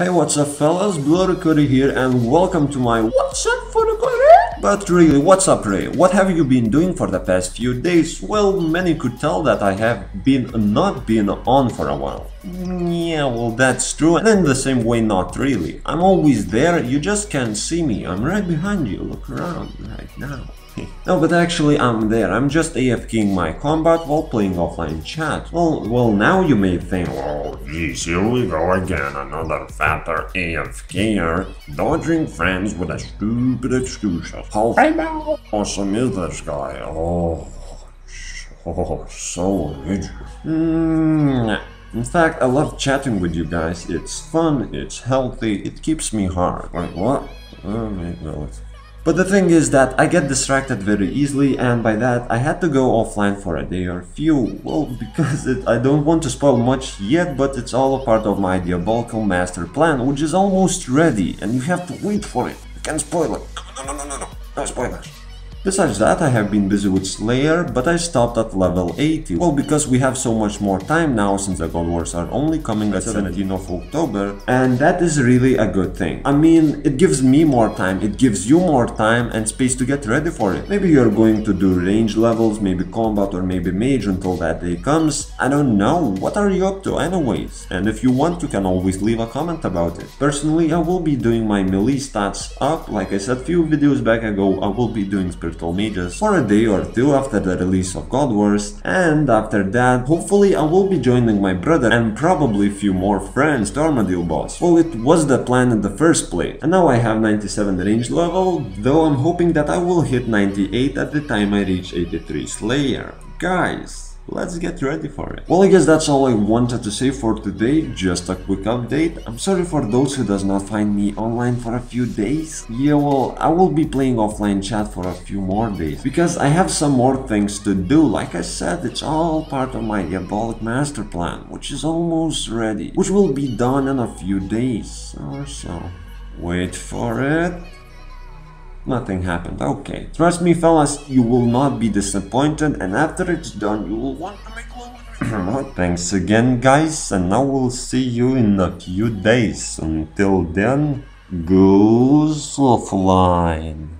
Hey, what's up fellas, Bloody Cody here and welcome to my What's up for the? But really, what's up Ray? What have you been doing for the past few days? Well, many could tell that I have been not been on for a while. Yeah, well that's true, and in the same way not really. I'm always there, you just can't see me, I'm right behind you, look around right now. no, but actually I'm there, I'm just AFKing my combat while playing offline chat. Well, well now you may think, oh geez, here we go again, another fatter AFKer, dodging friends with a stupid excuse. How awesome is this guy? Oh, oh so rigid. Mm, in fact, I love chatting with you guys. It's fun, it's healthy, it keeps me hard. Wait, what? Oh. But the thing is that I get distracted very easily and by that I had to go offline for a day or few. Well, because it, I don't want to spoil much yet, but it's all a part of my Diabolical Master Plan, which is almost ready and you have to wait for it. I can't spoil it. No, no, no, no, no, no spoilers. Besides that, I have been busy with Slayer, but I stopped at level 80. Well, because we have so much more time now since the God Wars are only coming at 17th of October, and that is really a good thing. I mean, it gives me more time, it gives you more time and space to get ready for it. Maybe you're going to do range levels, maybe combat or maybe mage until that day comes. I don't know, what are you up to anyways? And if you want, you can always leave a comment about it. Personally, I will be doing my melee stats up, like I said few videos back ago, I will be doing mages for a day or two after the release of God Wars and after that hopefully I will be joining my brother and probably few more friends to Armadyl boss. Well it was the plan in the first place and now I have 97 range level though I'm hoping that I will hit 98 at the time I reach 83 Slayer. Guys, let's get ready for it. Well, I guess that's all I wanted to say for today, just a quick update. I'm sorry for those who does not find me online for a few days. Yeah, well, I will be playing offline chat for a few more days, because I have some more things to do. Like I said, it's all part of my Diabolic Master Plan, which is almost ready, which will be done in a few days or so. Wait for it. Nothing happened. Okay. Trust me, fellas, you will not be disappointed, and after it's done, you will want to make one. Thanks again, guys, and now we'll see you in a few days. Until then, goes offline.